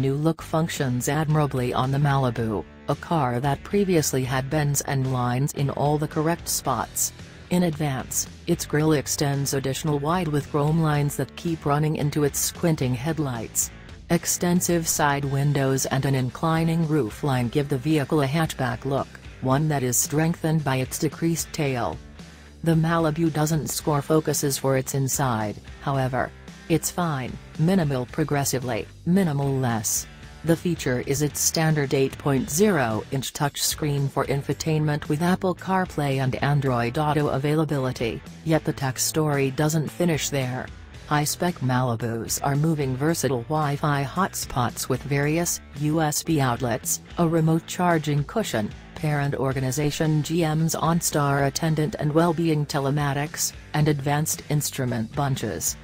look functions admirably on the Malibu, a car that previously had bends and lines in all the correct spots. In advance, its grille extends additional wide with chrome lines that keep running into its squinting headlights. Extensive side windows and an inclining roofline give the vehicle a hatchback look, one that is strengthened by its decreased tail. The Malibu doesn't score focuses for its inside, however. It's fine, minimal progressively, minimal less. The feature is its standard 8.0-inch touchscreen for infotainment with Apple CarPlay and Android Auto availability, yet the tech story doesn't finish there. High-spec Malibus are moving versatile Wi-Fi hotspots with various USB outlets, a remote charging cushion, parent organization GM's OnStar attendant and well-being telematics, and advanced instrument bunches.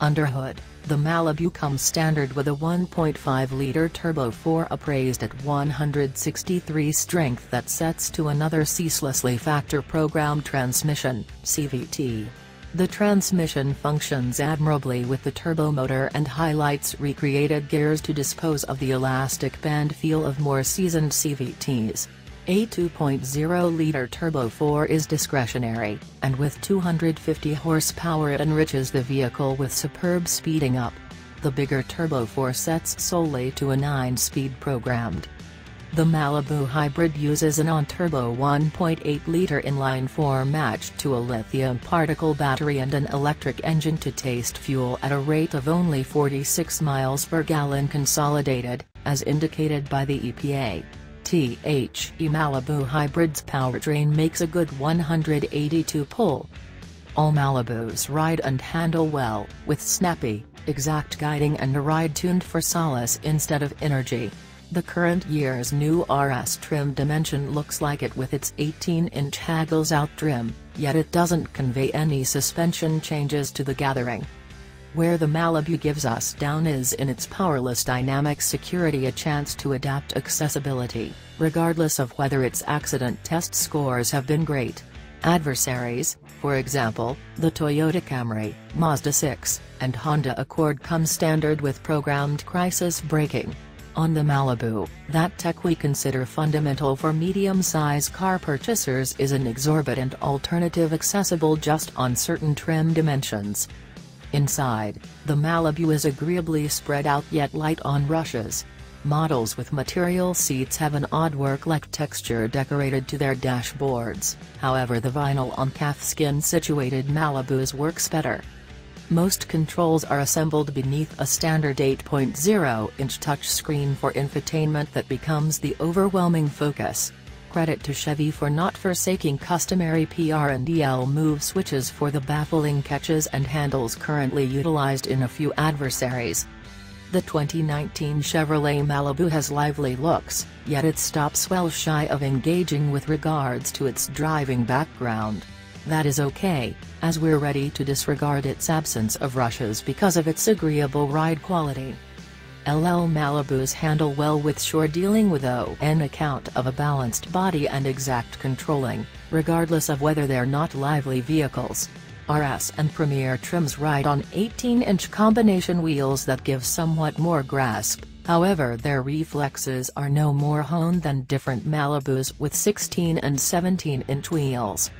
Underhood the Malibu comes standard with a 1.5-liter turbo 4 appraised at 163 strength that sets to another ceaselessly factor-programmed transmission CVT. The transmission functions admirably with the turbo motor and highlights recreated gears to dispose of the elastic band feel of more seasoned CVTs. A 2.0-liter Turbo 4 is discretionary, and with 250 horsepower it enriches the vehicle with superb speeding up. The bigger Turbo 4 sets solely to a 9-speed programmed. The Malibu Hybrid uses an on-turbo 1.8-liter inline-4 matched to a lithium particle battery and an electric engine to taste fuel at a rate of only 46 miles per gallon consolidated, as indicated by the EPA. THE Malibu Hybrid's powertrain makes a good 182 pull. All Malibus ride and handle well, with snappy, exact guiding and a ride tuned for solace instead of energy. The current year's new RS trim dimension looks like it with its 18-inch haggles out trim, yet it doesn't convey any suspension changes to the gathering. Where the Malibu gives us down is in its powerless dynamic security a chance to adapt accessibility, regardless of whether its accident test scores have been great. Adversaries, for example, the Toyota Camry, Mazda 6, and Honda Accord come standard with programmed crisis braking. On the Malibu, that tech we consider fundamental for medium-size car purchasers is an exorbitant alternative accessible just on certain trim dimensions. Inside, the Malibu is agreeably spread out yet light on rushes. Models with material seats have an odd work-like texture decorated to their dashboards, however the vinyl on calfskin situated Malibus works better. Most controls are assembled beneath a standard 8.0-inch touchscreen for infotainment that becomes the overwhelming focus. Credit to Chevy for not forsaking customary PRNDL move switches for the baffling catches and handles currently utilized in a few adversaries. The 2019 Chevrolet Malibu has lively looks, yet it stops well shy of engaging with regards to its driving background. That is okay, as we're ready to disregard its absence of rushes because of its agreeable ride quality. LL Malibus handle well with sure dealing with ON account of a balanced body and exact controlling, regardless of whether they're not lively vehicles. RS and Premier trims ride on 18-inch combination wheels that give somewhat more grasp, however their reflexes are no more honed than different Malibus with 16 and 17-inch wheels.